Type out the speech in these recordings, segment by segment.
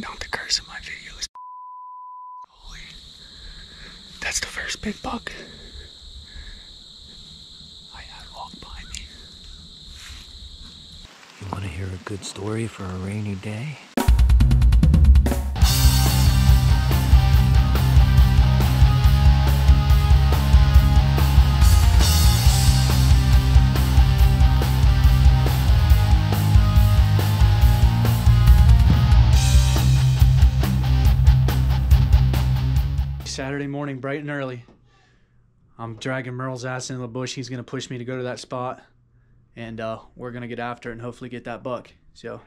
to curse my. Holy. That's the first big buck I had walk by me. You want to hear a good story for a rainy day? Saturday morning, bright and early. I'm dragging Merle's ass into the bush. He's gonna push me to go to that spot, and uh, we're gonna get after it and hopefully get that buck. So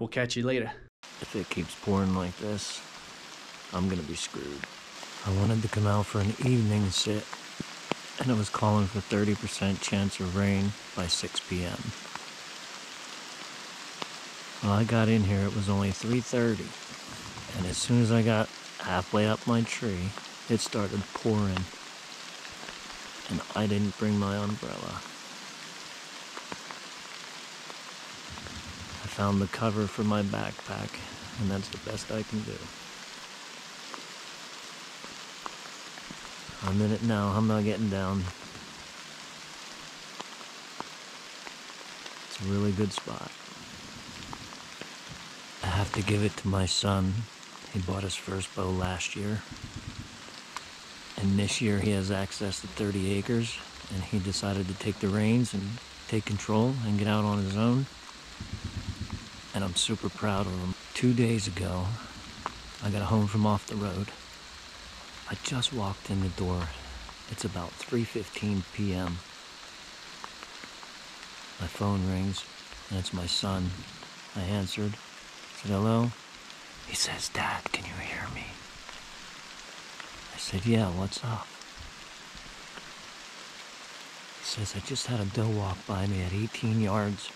we'll catch you later. If it keeps pouring like this, I'm gonna be screwed. I wanted to come out for an evening sit, and it was calling for 30% chance of rain by 6 p.m. When I got in here, it was only 3:30, and as soon as I got halfway up my tree, it started pouring, and I didn't bring my umbrella. I found the cover for my backpack, and that's the best I can do. I'm in it now. I'm not getting down. It's a really good spot. I have to give it to my son. He bought his first bow last year. And this year he has access to 30 acres, and he decided to take the reins and take control and get out on his own. And I'm super proud of him. Two days ago, I got home from off the road. I just walked in the door. It's about 3:15 p.m. My phone rings, and it's my son. I answered. Said hello. He says, "Dad, can you hear me?" I said, "Yeah, what's up?" He says, "I just had a doe walk by me at 18 yards."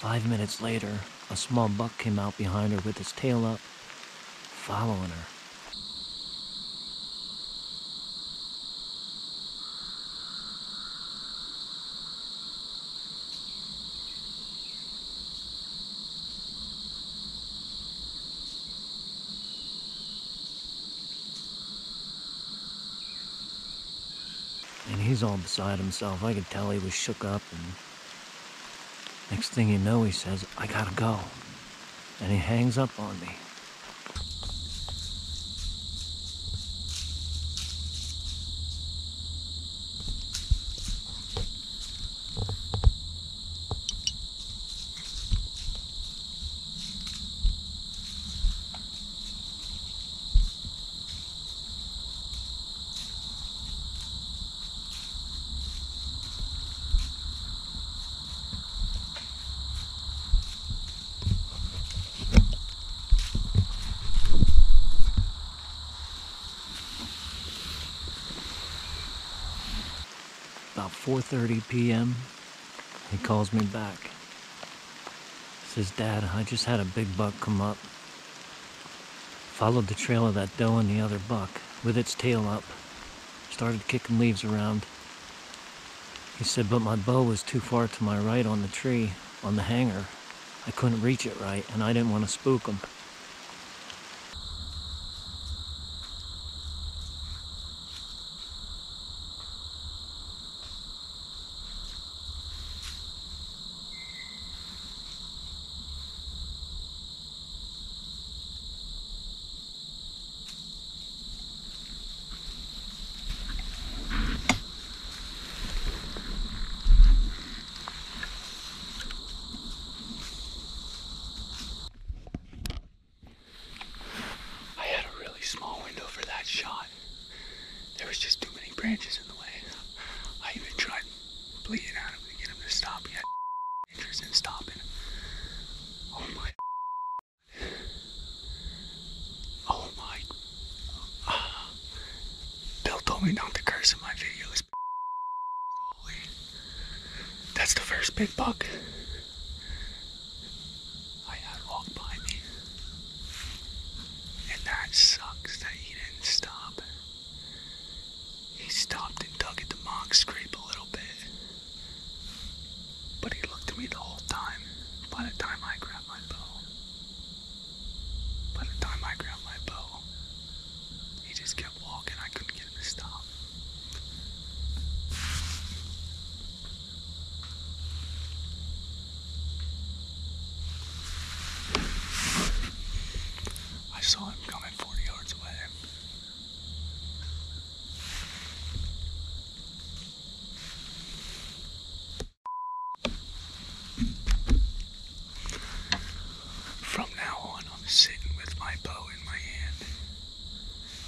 Five minutes later, a small buck came out behind her with his tail up, following her. And he's all beside himself. I could tell he was shook up and Next thing you know, he says, I gotta go. And he hangs up on me. About 4:30 p.m., he calls me back. Says, "Dad, I just had a big buck come up. Followed the trail of that doe and the other buck with its tail up. Started kicking leaves around. He said, but my bow was too far to my right on the tree, on the hanger. I couldn't reach it right, and I didn't want to spook him. I had a really small window for that shot. There was just too many branches in the way. I even tried bleating at him to get him to stop. He had interest in stopping. Oh my. Oh my. Ah. Bill told me not to curse in my videos. Holy. That's the first big buck saw him coming 40 yards away. From now on, I'm sitting with my bow in my hand.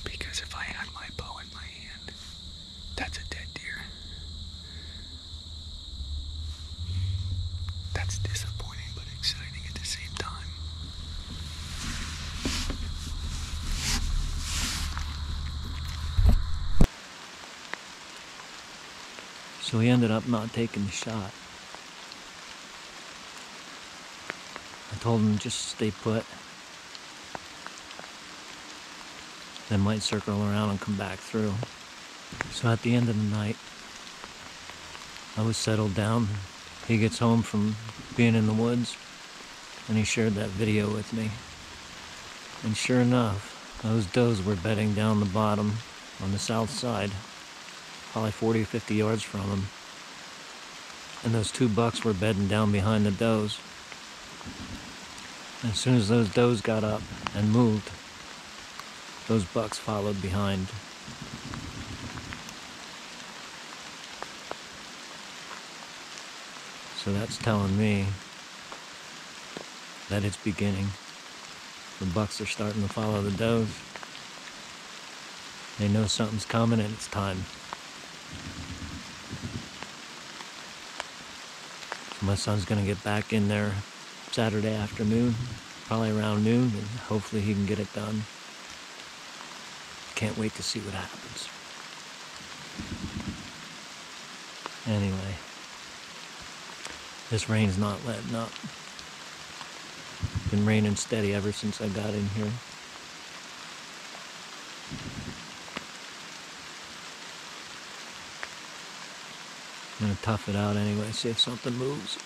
Because if I had my bow in my hand, that's a dead deer. That's disappointing but exciting at the same time. So he ended up not taking the shot. I told him just stay put. Then might circle around and come back through. So at the end of the night, I was settled down. He gets home from being in the woods and he shared that video with me. And sure enough, those does were bedding down the bottom on the south side probably 40 or 50 yards from him. And those two bucks were bedding down behind the does. As soon as those does got up and moved, those bucks followed behind. So that's telling me that it's beginning. The bucks are starting to follow the does. They know something's coming and it's time. My son's gonna get back in there Saturday afternoon, probably around noon, and hopefully he can get it done. Can't wait to see what happens. Anyway, this rain's not letting up. Been raining steady ever since I got in here. I'm gonna tough it out anyway, see if something moves.